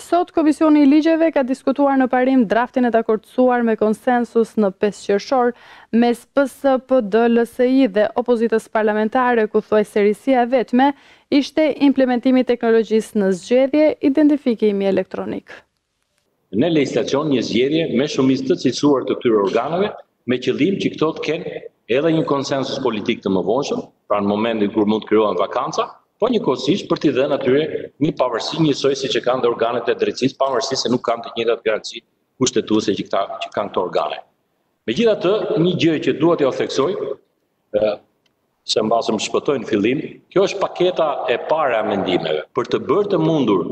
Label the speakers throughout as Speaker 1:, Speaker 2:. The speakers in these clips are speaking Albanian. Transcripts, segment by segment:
Speaker 1: Sot Komisioni i Ligjeve ka diskutuar në parim draftin e dakordësuar me konsensus në pesë qershor mes PS, PD, LSI dhe opozitës parlamentare ku thuajse risia e vetme ishte implementimi i teknologjisë në zgjedhje, identifikimi elektronik.
Speaker 2: Në legjislacion një zgjedhje me shumicë të cilësuar të këtyre organeve me qëllim që këto të kenë edhe një konsensus politik të mëvonshëm, pra në momentin kur mund të krijohen vakanca, po njëkohësisht për t'i dhënë atyre një pavarësi njësoj siç kanë dhe organet e drejtësisë, pavarësisht se nuk kanë të njëtat garanci kushtetuse që, këta, që kanë këto organe. Megjithatë, një gjë që dua ta theksoj, se mbase më shpëtoi në fillim, kjo është paketa e parë e amendimeve, për të bërë të mundur,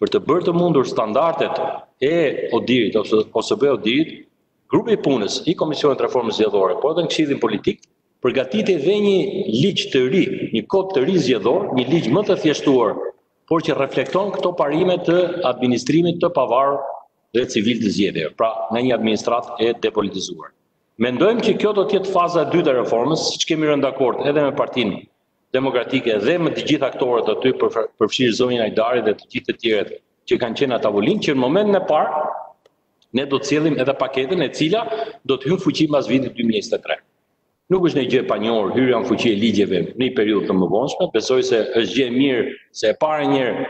Speaker 2: për të bërë të mundur standardet e ODIHR-it, ose OSBE-ODIHR-it, Grupi i punës i Komisionit të Reformës Zgjedhore, por edhe në Këshillin Politik, përgatiti dhe një ligj të ri, një kod të ri zgjedhor, një ligj më të thjeshtuar, por që reflekton këto parime të administrimit të pavarur dhe civil të zgjedhjeve, pra nga një administratë e depolitizuar. Mendojmë që kjo do të jetë faza e dytë e reformës, siç kemi rënë dakord edhe me Partinë Demokratike dhe me të gjithë aktorët aty, përfshirë zonjën Hajdari dhe të gjithë të tjerët që kanë qenë në tavolinë, që në momentin e parë Ne do të sjellim edhe paketën e cila do të hyjë në fuqi mas vitit 2023. Nuk është një gjë e panjohur hyrja në fuqi e ligjeve në një periudhë të mëvonshme, besoj se është gjë e mirë se e para një herë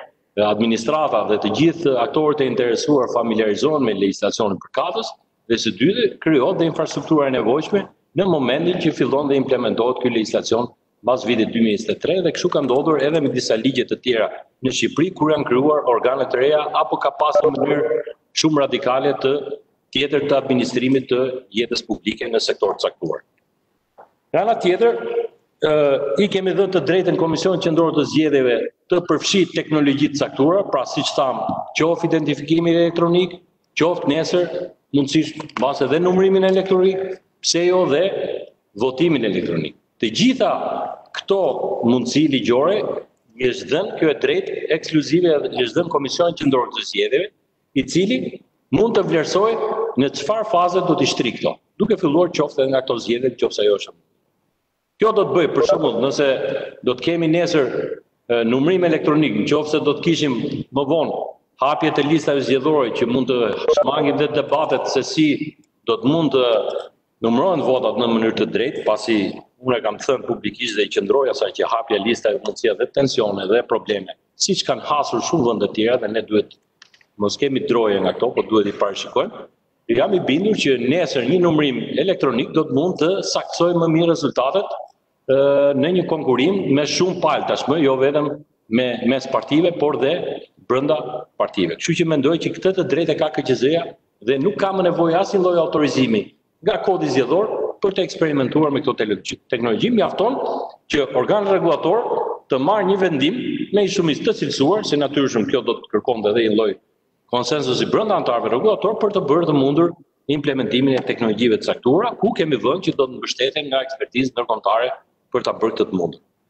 Speaker 2: administrata dhe të gjithë aktorët e interesuar familiarizohen me legjislacionin përkatës dhe së dyti krijohet dhe infrastruktura e nevojshme në momentin që fillon dhe implementohet ky legjislacion mbas vitit dy mijë e njëzet e tre dhe kështu ka ndodhur edhe me disa ligje të tjera në Shqipëri kur janë krijuar organe të reja apo ka pasur një mënyrë shumë radikale të tjetër të administrimit të jetës publike në sektorë të caktuar. Nga ana tjetër, ë i kemi dhënë të drejtën Komisionit Qendror të Zgjedhjeve të përfshijë teknologji të caktuara, pra siç thamë, qoftë identifikimin elektronik, qoftë nesër mundësisht mbase dhe numërimin elektronik, pse jo dhe votimin elektronik. Të gjitha këto mundësi ligjore i është dhënë kjo e drejtë ekskluzive edhe i është dhënë Komisionit Qendror të Zgjedhjeve, i cili mund të vlerësojë në çfarë faze do t'i shtrijë këto, duke filluar qoftë edhe nga këto zgjedhje nëse ajo është. Kjo do të bëjë për shembull nëse do të kemi nesër numërim elektronik, nëse do të kishim më vonë hapje të listave zgjedhore që mund të shmangim dhe debatet se si do të mund të Numërohen votat në mënyrë të drejtë, pasi unë e kam thënë publikisht dhe i qëndroj asaj që hapja e listave mund të sjellë dhe tensione dhe probleme, siç kanë hasur shumë vende të tjera dhe ne duhet mos kemi droje nga këto, po duhet t'i parashikojmë, jam i bindur që nesër një numërim elektronik do të mund të saktësojë më mirë rezultatet në një konkurim me shumë palë tashmë, jo vetëm mes partive, por dhe brenda partive. Kështu që mendoj që këtë të drejtë e ka këqëzëja dhe nuk ka më nevojë asnjë lloj autorizimi nga kodi zgjedhor për të eksperimentuar me këto teknologji. Mjafton që organi rregullator të marrë një vendim me një shumicë të cilësuar, se natyrshëm kjo do të kërkonte dhe një lloj konsensusi brenda anëtarëve rregullatorë për të bërë të mundur implementimin e teknologjive të caktuara, ku kemi vend që do të mbështeten nga ekspertizë ndërkombëtare për ta bërë këtë të mundur.